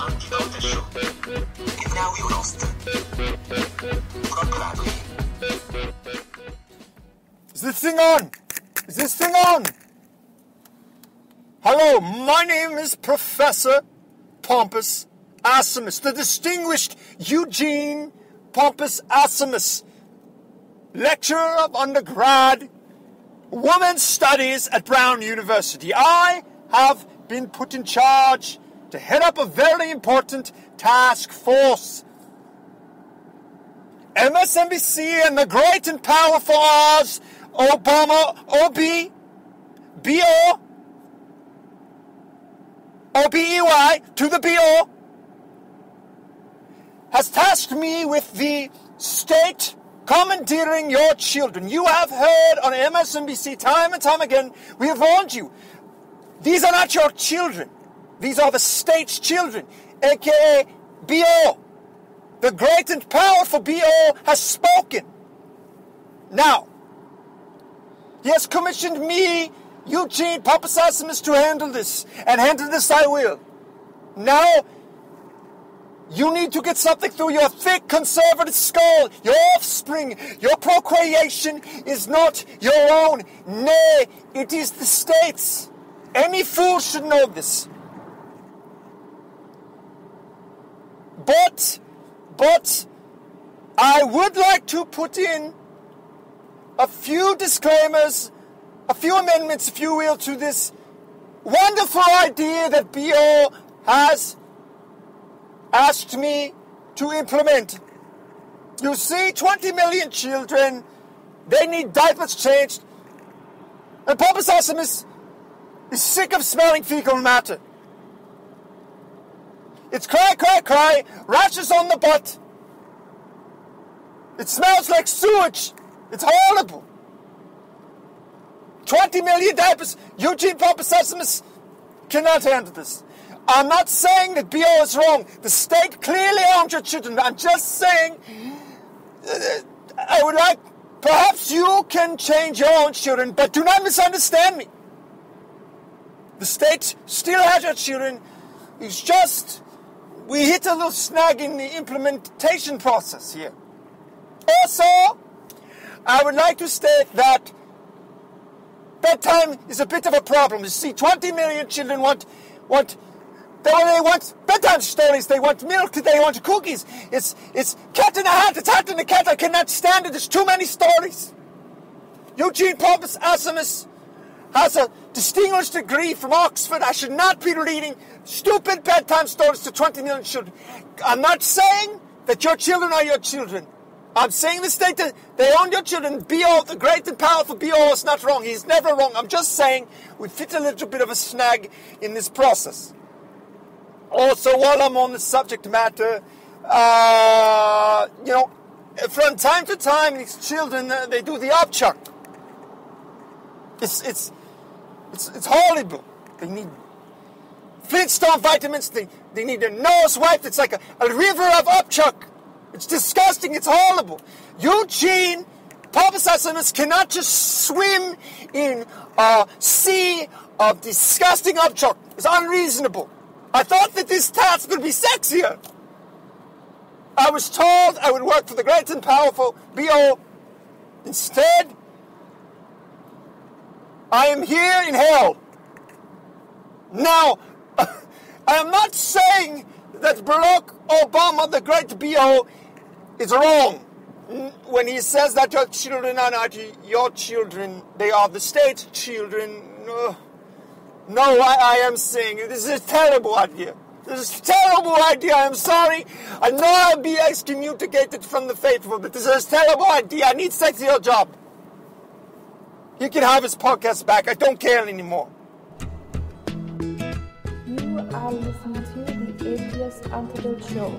Antidote Show is now Brock Bradley. Is this thing on? Is this thing on? Hello, my name is Professor Pompous Asimus, the distinguished Eugene Pompous Asimus, lecturer of undergrad women's studies at Brown University. I have been put in charge to head up a very important task force. MSNBC and the great and powerful Oz, Obama, OB, BO, OBEY to the BO, has tasked me with the state commandeering your children. You have heard on MSNBC time and time again, we have warned you. These are not your children. These are the state's children, aka BO. The great and powerful BO has spoken. Now, he has commissioned me, Eugene Papasassimus, to handle this, and handle this I will. Now, you need to get something through your thick conservative skull. Your offspring, your procreation is not your own. Nay, it is the state's. Any fool should know this. But, but, I would like to put in a few disclaimers, a few amendments, if you will, to this wonderful idea that BO has asked me to implement. You see, 20 million children, they need diapers changed. And Papa Sassimus is sick of smelling fecal matter. It's cry, cry, cry, rashes on the butt. It smells like sewage. It's horrible. 20 million diapers. Eugene Papasassimus cannot handle this. I'm not saying that BO is wrong. The state clearly owns your children. I'm just saying uh, I would like, perhaps you can change your own children, but do not misunderstand me. The state still has your children. It's just, we hit a little snag in the implementation process here. Also, I would like to state that bedtime is a bit of a problem. You see, 20 million children want, want they, they want bedtime stories. They want milk. They want cookies. It's it's cat in the hat. It's hat in the cat. I cannot stand it. There's too many stories. Eugene Pompous Asimus has a distinguished degree from Oxford. I should not be reading stupid bedtime stories to 20 million children. I'm not saying that your children are your children. I'm saying the state that they own your children. BO, the great and powerful BO is not wrong. He's never wrong. I'm just saying we fit a little bit of a snag in this process. Also, while I'm on the subject matter, uh, you know, from time to time, these children uh, they do the upchuck. It's it's it's it's horrible. They need Flintstone vitamins. They they need a nose wipe. It's like a, a river of upchuck. It's disgusting. It's horrible. Eugene Papasassimus cannot just swim in a sea of disgusting upchuck. It's unreasonable. I thought that this task would be sexier. I was told I would work for the great and powerful BO. Instead, I am here in hell. Now, I am not saying that Barack Obama, the great BO, is wrong when he says that your children are not your children, they are the state's children. No, I, I am saying this is a terrible idea. This is a terrible idea. I'm sorry. I know I'll be excommunicated from the faithful, but this is a terrible idea. I need to take your job. He can have his podcast back. I don't care anymore. You are listening to the Atheist Antidote Show.